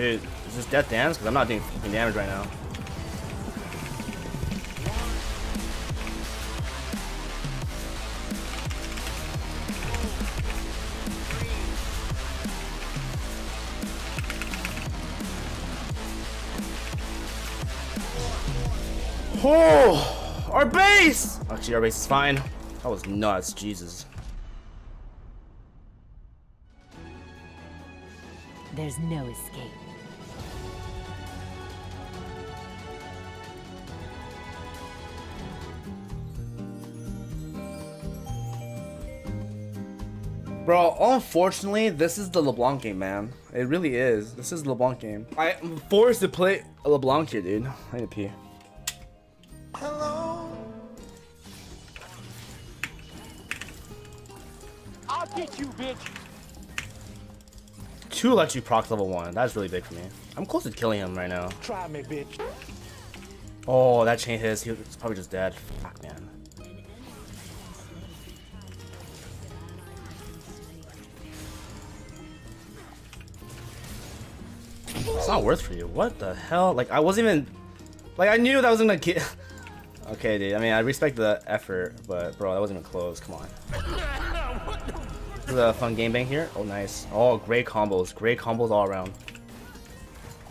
Dude, is this death dance? Because I'm not doing fucking damage right now. Oh, our base! Actually, our base is fine. That was nuts, Jesus. There's no escape. Bro, unfortunately, this is the LeBlanc game, man. It really is. This is LeBlanc game. I'm forced to play LeBlanc here, dude. I need to pee. Hello. I'll get you, bitch. Two electric procs level one. That's really big for me. I'm close to killing him right now. Try me, bitch. Oh, that chain hits. He's probably just dead. Fuck, man. Not worth for you. What the hell? Like, I wasn't even... Like, I knew that was gonna get... okay, dude. I mean, I respect the effort, but, bro, that wasn't even close. Come on. This is a fun game bank here. Oh, nice. Oh, great combos. Great combos all around.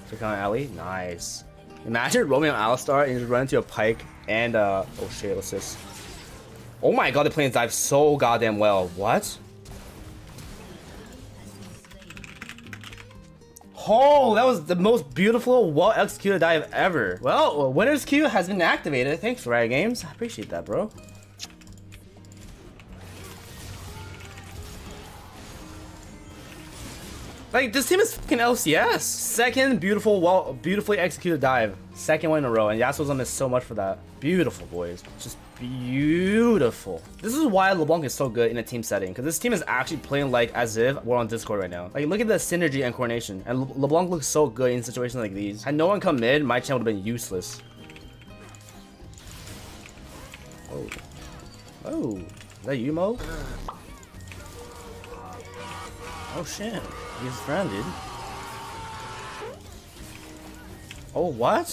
Check out alley. Nice. Imagine roaming on Alistar and just run into a Pyke and uh oh shit, what's this? Oh my god, the planes dive so goddamn well. What? Oh, that was the most beautiful, well executed dive ever. Well, winner's queue has been activated. Thanks, Riot Games. I appreciate that, bro. Like this team is fucking LCS. Second beautiful, well, beautifully executed dive. Second one in a row, and Yasuo's gonna miss so much for that. Beautiful, boys. Just beautiful. This is why LeBlanc is so good in a team setting, because this team is actually playing like as if we're on Discord right now. Like, look at the synergy and coordination, and Le LeBlanc looks so good in situations like these. Had no one come mid, my channel would have been useless. Oh. Oh. Is that you, Mo? Oh shit. He's dude. Oh, what?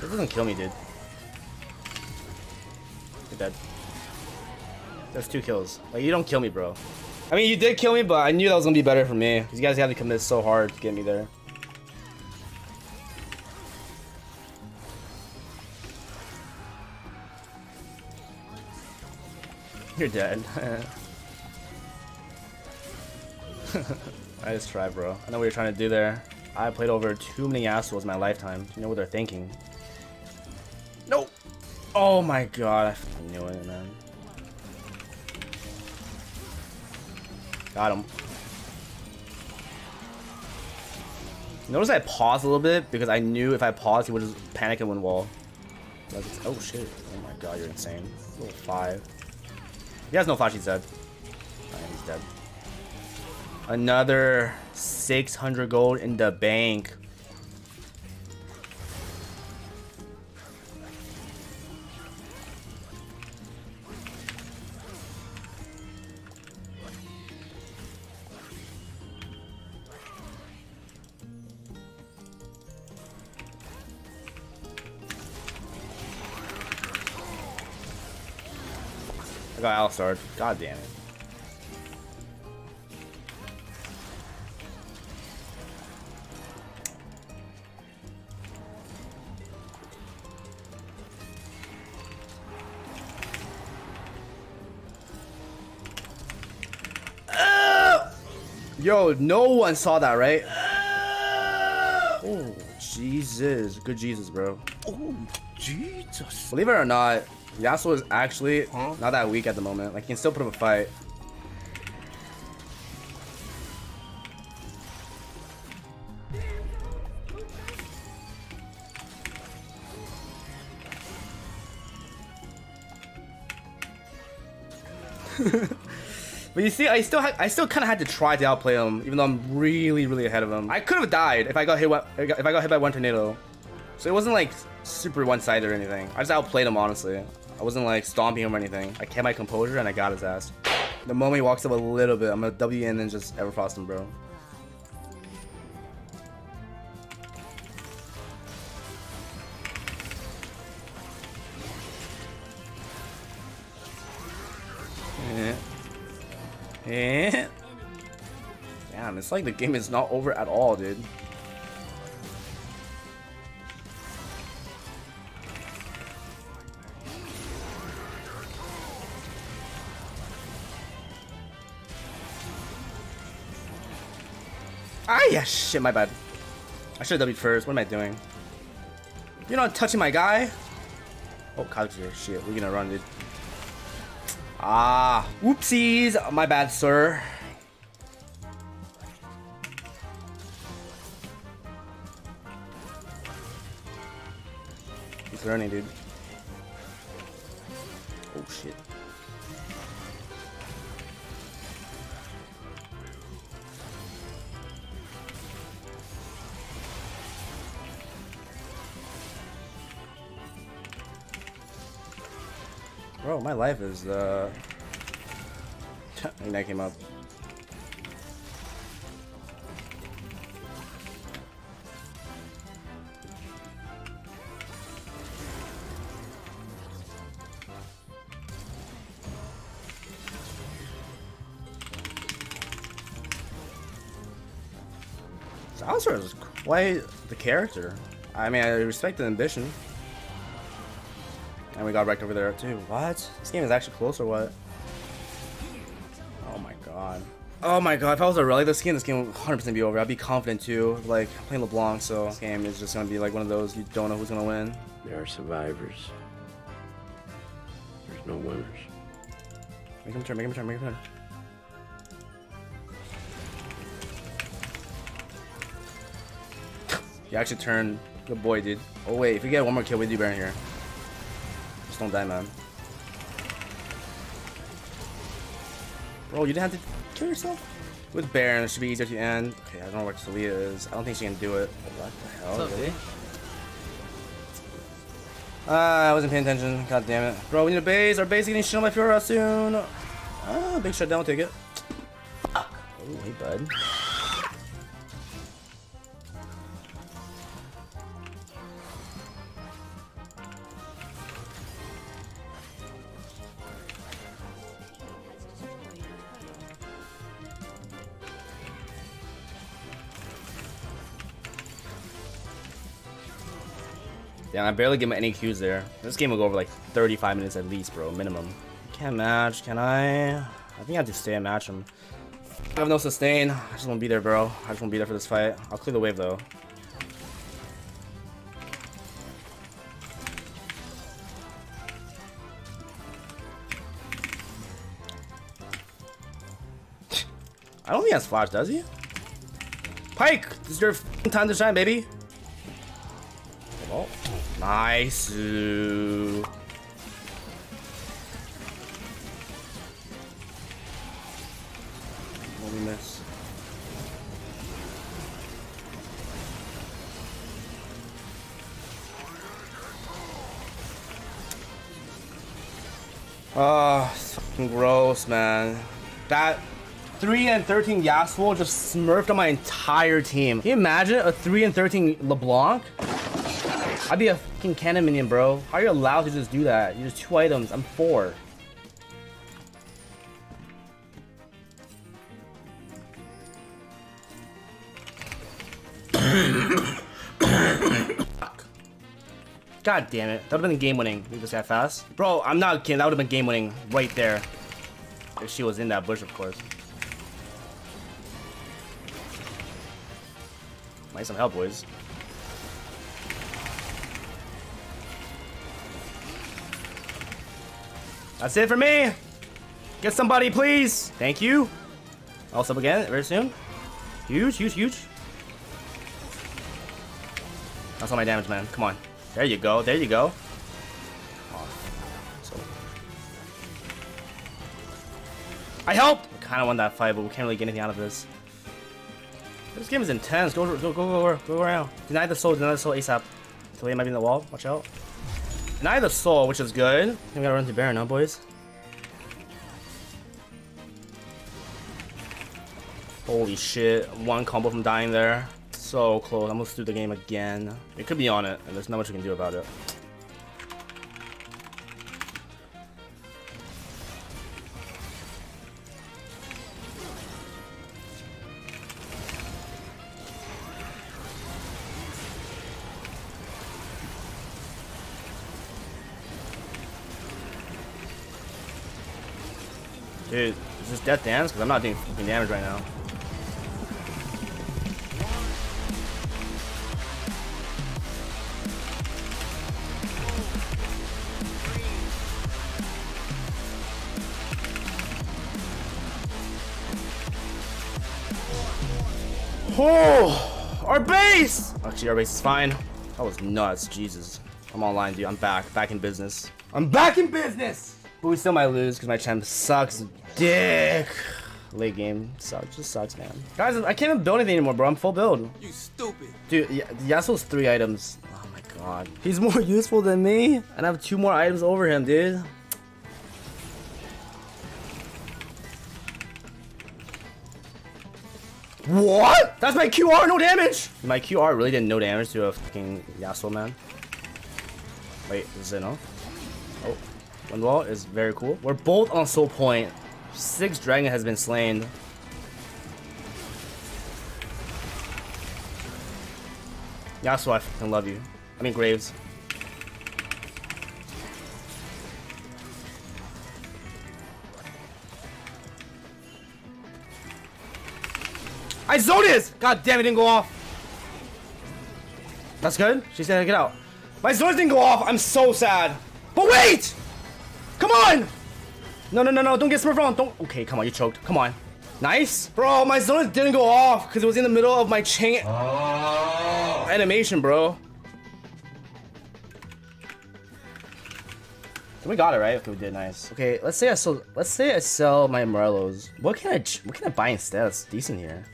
This doesn't kill me, dude. You're dead. That's two kills. Like, you don't kill me, bro. I mean, you did kill me, but I knew that was gonna be better for me. These guys had to commit so hard to get me there. You're dead. I just tried, bro. I know what you're trying to do there. I played over too many assholes in my lifetime. You know what they're thinking. Nope. Oh my god, I knew it, man. Got him. Notice I paused a little bit because I knew if I paused, he would just panic and Windwall. Oh shit. Oh my god, you're insane. Level 5. He has no flash, he's dead. Oh, he's dead. Another 600 gold in the bank. Got Alistar. God damn it. Oh! Yo, no one saw that, right? Oh. oh, Jesus. Good Jesus, bro. Oh, Jesus. Believe it or not, Yasuo is actually huh? not that weak at the moment. Like, he can still put up a fight. but you see, I still I still kind of had to try to outplay him, even though I'm really, really ahead of him. I could have died if I got hit if I got hit by one tornado. So it wasn't like super one-sided or anything. I just outplayed him honestly. I wasn't like stomping him or anything. I kept my composure and I got his ass. The moment he walks up a little bit, I'm gonna W in and just Everfrost him, bro. Eh. Eh. Damn, it's like the game is not over at all, dude. Shit, my bad. I should have W'd first. What am I doing? You're not touching my guy? Oh, Kazuya, shit. We're gonna run, dude. Ah, whoopsies. My bad, sir. He's learning, dude. Oh, shit. Bro, my life is, uh... That came up. Salazar is quite the character. I mean, I respect the ambition. And we got wrecked over there too. What? This game is actually close or what? Oh my god. Oh my god, if I was a relic this game, this game would 100% be over. I'd be confident too. Like, I'm playing LeBlanc, so this game is just gonna be like one of those you don't know who's gonna win. There are survivors. There's no winners. Make him turn, make him turn, make him turn. You actually turned. Good boy, dude. Oh wait, if we get one more kill, we do Baron here. Just don't die, man. Bro, you didn't have to kill yourself? With Baron, it should be easier to end. Okay, I don't know where Taliyah is. I don't think she can do it. What the hell? What's up, really? Ah, I wasn't paying attention. God damn it. Bro, we need a base. Our base is getting shut by Fiora soon. Ah, big shutdown. We'll take it. Fuck. Oh, hey, bud. Damn, I barely get any Qs there. This game will go over like 35 minutes at least, bro. Minimum. Can't match, can I? I think I have to stay and match him. I have no sustain. I just want to be there, bro. I just want to be there for this fight. I'll clear the wave, though. I don't think has flash, does he? Pyke! This is your time to shine, baby. Nice. What we miss? Oh, gross, man. That 3 and 13 Yasuo just smurfed on my entire team. Can you imagine a 3 and 13 LeBlanc? I'd be a fucking cannon minion, bro. How are you allowed to just do that? You're just two items. I'm four. God damn it. That would have been game winning. We just got fast. Bro, I'm not kidding. That would have been game winning right there. If she was in that bush, of course. Might need some help, boys. That's it for me. Get somebody, please. Thank you. Sub again very soon. Huge, huge, huge. That's all my damage, man. Come on. There you go. There you go. Oh, so. I helped. We kind of won that fight, but we can't really get anything out of this. This game is intense. Go, go, go, go, go, around. Deny the soul. Deny the soul ASAP. Taliyah might be in the wall. Watch out. And I have a soul, which is good. I gotta run to Baron now, boys. Holy shit, one combo from dying there. So close, I'm gonna do the game again. It could be on it, and there's not much we can do about it. Dude, is this death dance? Because I'm not doing fucking damage right now. Oh, our base! Actually, our base is fine. That was nuts, Jesus. I'm online, dude. I'm back, back in business. I'm back in business! But we still might lose because my champ sucks dick. Late game sucks, just sucks, man. Guys, I can't even build anything anymore, bro. I'm full build. You stupid. Dude, y Yasuo's three items. Oh my god. He's more useful than me. And I have two more items over him, dude. What? That's my QR, no damage! My QR really did no damage to a fucking Yasuo, man. Wait, is it enough? Windwall is very cool. We're both on soul point. Six dragon has been slain. Yasuo, I fucking love you. I mean, Graves. I zoned this! God damn it, didn't go off. That's good. She said, get out. My zones didn't go off. I'm so sad. But wait! On! No, no, no, no. Don't get smurfed on. Don't. Okay, come on. You choked. Come on. Nice. Bro, my zone didn't go off because it was in the middle of my chain oh. animation, bro. We got it right. Okay, we did nice. Okay, let's say I sell. Let's say I sell my Morellos. What can I? What can I buy instead? That's decent here.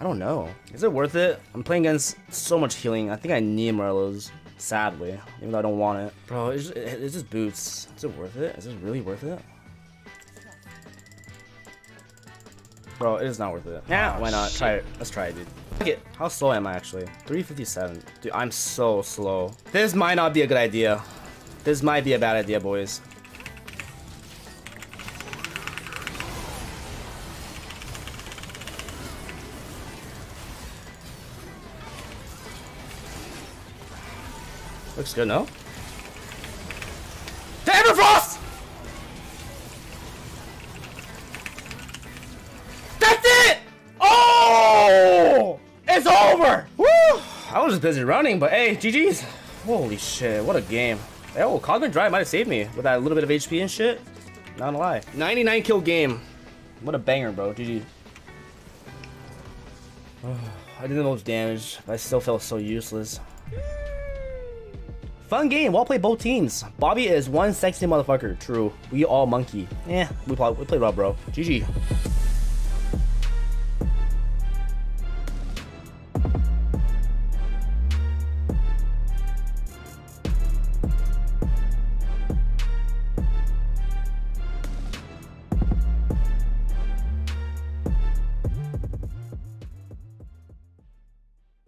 I don't know. Is it worth it? I'm playing against so much healing. I think I need Morello. Sadly, even though I don't want it. Bro, it's just, it's just boots. Is it worth it? Is it really worth it? Bro, it is not worth it. Yeah, why not? Try it. Let's try it, dude. Look it. How slow am I actually? 357. Dude, I'm so slow. This might not be a good idea. This might be a bad idea, boys. Looks good, no? To Everfrost! That's it! Oh! It's over! Woo! I was just busy running, but hey, GG's. Holy shit, what a game. Oh, Cosmic Drive might have saved me with that little bit of HP and shit. Not gonna lie. 99 kill game. What a banger, bro. GG. I did the most damage, but I still felt so useless. Fun game, well played both teams. Bobby is one sexy motherfucker, true. We all monkey. Yeah, we, play, we played well, bro. GG.